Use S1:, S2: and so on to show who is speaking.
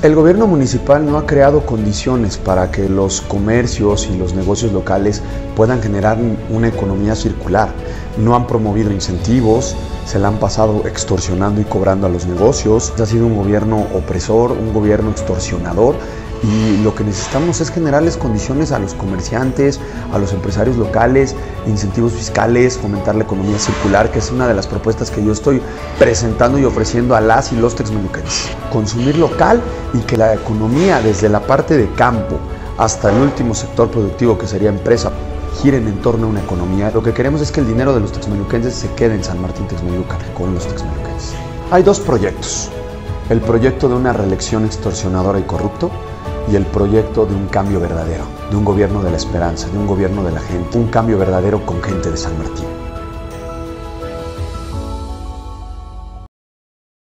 S1: El gobierno municipal no ha creado condiciones para que los comercios y los negocios locales puedan generar una economía circular. No han promovido incentivos, se la han pasado extorsionando y cobrando a los negocios. Ha sido un gobierno opresor, un gobierno extorsionador y lo que necesitamos es generarles condiciones a los comerciantes, a los empresarios locales, incentivos fiscales, fomentar la economía circular, que es una de las propuestas que yo estoy presentando y ofreciendo a las y los texmeluquenses. Consumir local y que la economía desde la parte de campo hasta el último sector productivo que sería empresa giren en torno a una economía. Lo que queremos es que el dinero de los texmeluquenses se quede en San Martín Texmelucan con los texmeluquenses. Hay dos proyectos. El proyecto de una reelección extorsionadora y corrupto y el proyecto de un cambio verdadero, de un gobierno de la esperanza, de un gobierno de la gente, un cambio verdadero con gente de San Martín.